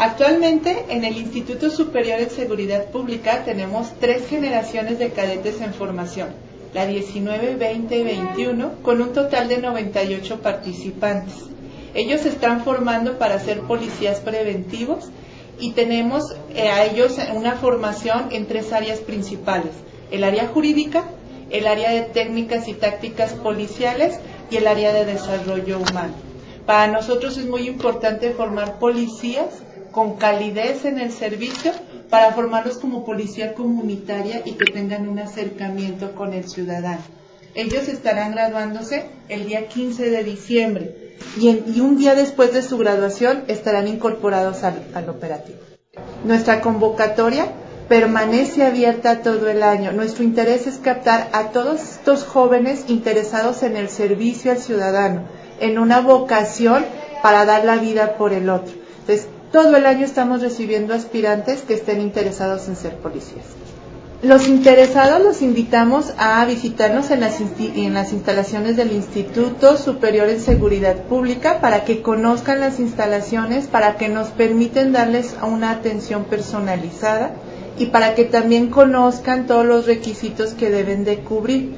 Actualmente en el Instituto Superior de Seguridad Pública tenemos tres generaciones de cadetes en formación, la 19, 20 y 21, con un total de 98 participantes. Ellos se están formando para ser policías preventivos y tenemos eh, a ellos una formación en tres áreas principales, el área jurídica, el área de técnicas y tácticas policiales y el área de desarrollo humano. Para nosotros es muy importante formar policías con calidez en el servicio para formarlos como policía comunitaria y que tengan un acercamiento con el ciudadano. Ellos estarán graduándose el día 15 de diciembre y, un día después de su graduación estarán incorporados al, al operativo. Nuestra convocatoria permanece abierta todo el año. Nuestro interés es captar a todos estos jóvenes interesados en el servicio al ciudadano, en una vocación para dar la vida por el otro. Entonces, todo el año estamos recibiendo aspirantes que estén interesados en ser policías. Los interesados los invitamos a visitarnos en las, en las, instalaciones del Instituto Superior en Seguridad Pública para que conozcan las instalaciones, para que nos permiten darles una atención personalizada y para que también conozcan todos los requisitos que deben de cubrir.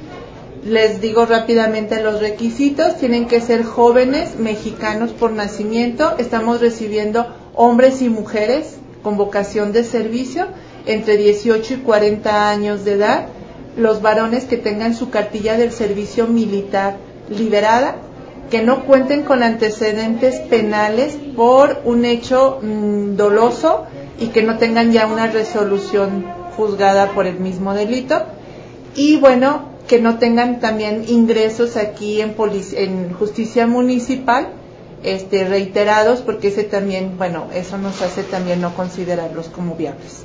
Les digo rápidamente los requisitos, tienen que ser jóvenes mexicanos por nacimiento, estamos recibiendo hombres y mujeres con vocación de servicio entre 18 y 40 años de edad, los varones que tengan su cartilla del servicio militar liberada, que no cuenten con antecedentes penales por un hecho mm, doloso y que no tengan ya una resolución juzgada por el mismo delito. Y bueno, que no tengan también ingresos aquí en, en justicia municipal este, reiterados, porque ese también, bueno, eso nos hace también no considerarlos como viables.